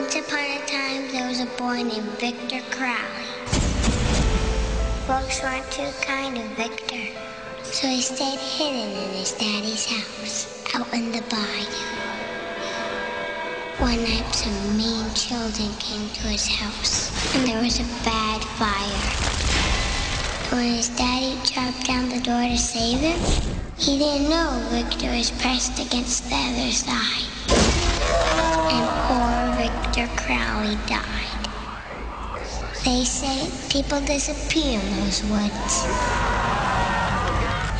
upon a time, there was a boy named Victor Crowley. Folks weren't too kind to Victor, so he stayed hidden in his daddy's house, out in the bayou. One night, some mean children came to his house, and there was a bad fire. When his daddy chopped down the door to save him, he didn't know Victor was pressed against the other side. Crowley died. They say people disappear in those woods.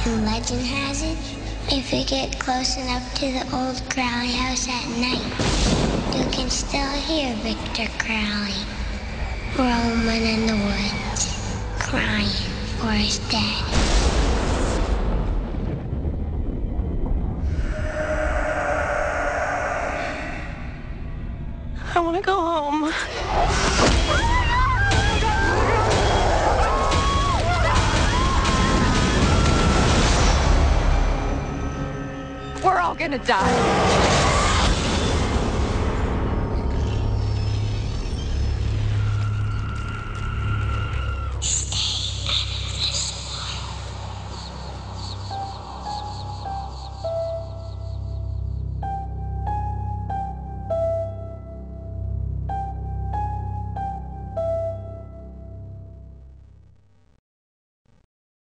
And legend has it, if you get close enough to the old Crowley house at night, you can still hear Victor Crowley roaming in the woods, crying for his dad. I want to go home. We're all gonna die.